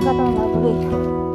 方が古い。